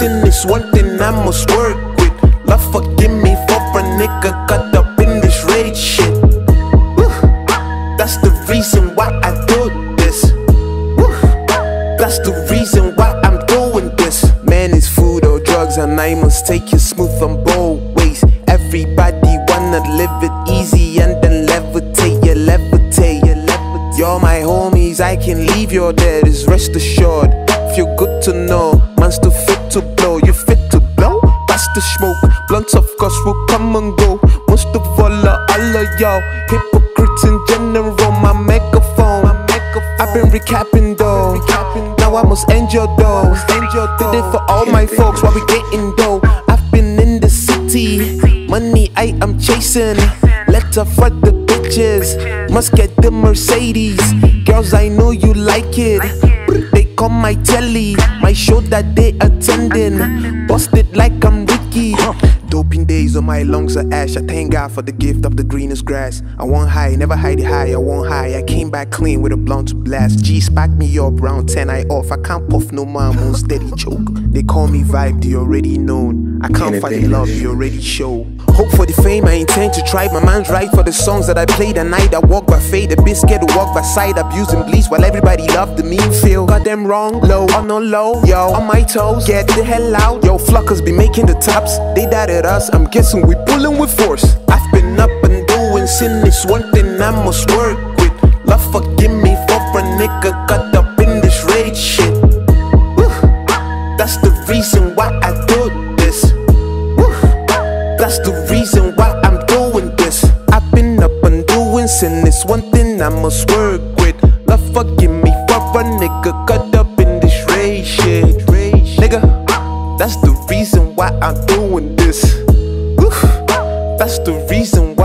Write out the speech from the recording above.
I must work with. Lord forgive me for a nigga caught up in this rage shit. Woo. That's the reason why I do this. Woo. That's the reason why I'm doing this. Man, it's food or drugs, and I must take it smooth on both ways. Everybody wanna live it easy and then levitate, yeah, levitate, yeah, levitate. You're my homies, I can leave your dead, is rest assured. Feel good to know, man, still fit to blow. You fit to blow? That's the smoke. Blunts, of course, will come and go. Most of all, uh, all of y'all hypocrites in general. My megaphone, my megaphone. I've been recapping though. Now I must end your dough. Did it for all my folks while we getting dough. I've been in the city, money I am chasing. Letter for the bitches, must get the Mercedes. Girls, I know you like it. Call my telly, my show that they attending. Busted like I'm Ricky. Doping days on my lungs are ash. I thank God for the gift of the greenest grass. I want high, never hide it high. I want high. I came back clean with a blunt to blast. G spack me up round 10, I off. I can't puff no more, I'm on steady choke. They call me vibe, the already known. I can't fight the love, you already show. Hope for the fame, I intend to try. My man's right for the songs that I played at night. I walk by fade, a bit scared to walk by side, abusing bleeds while everybody loved the mean feel. Got them wrong, low, on no low, yo, on my toes, get the hell out. Yo, flockers be making the tops, they doubted us. I'm guessing we pulling with force. I've been up and doing sin, it's one thing I must work with. Love forgive me for a nigga caught up in this rage shit. Woo. That's the reason why I do this. Woo. That's the reason why I'm doing this. I've been up and doing sin, it's one thing I must work with. Love forgive me for a nigga caught up in this rage shit. Nigga, that's the reason why I'm doing Woo. That's the reason